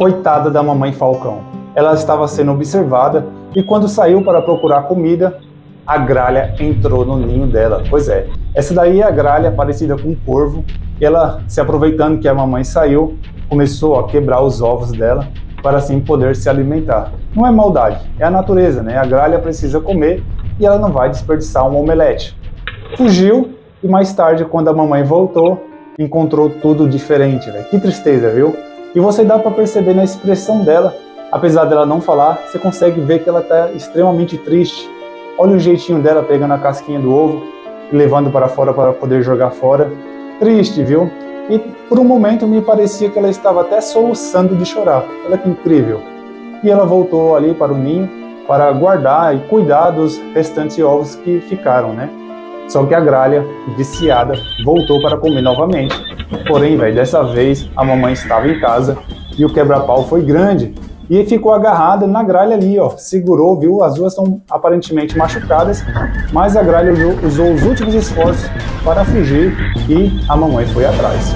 Coitada da mamãe falcão. Ela estava sendo observada e quando saiu para procurar comida, a gralha entrou no ninho dela. Pois é, essa daí é a gralha parecida com um corvo. Ela, se aproveitando que a mamãe saiu, começou a quebrar os ovos dela para assim poder se alimentar. Não é maldade, é a natureza, né? A gralha precisa comer e ela não vai desperdiçar um omelete. Fugiu e mais tarde, quando a mamãe voltou, encontrou tudo diferente, velho. Que tristeza, viu? E você dá para perceber na expressão dela, apesar dela não falar, você consegue ver que ela está extremamente triste. Olha o jeitinho dela pegando a casquinha do ovo e levando para fora para poder jogar fora. Triste, viu? E por um momento me parecia que ela estava até soluçando de chorar. Olha que incrível. E ela voltou ali para o ninho para guardar e cuidar dos restantes ovos que ficaram, né? Só que a gralha, viciada, voltou para comer novamente. Porém, velho, dessa vez a mamãe estava em casa e o quebra-pau foi grande e ficou agarrada na gralha ali, ó. Segurou, viu? As duas estão aparentemente machucadas, mas a gralha usou, usou os últimos esforços para fugir e a mamãe foi atrás.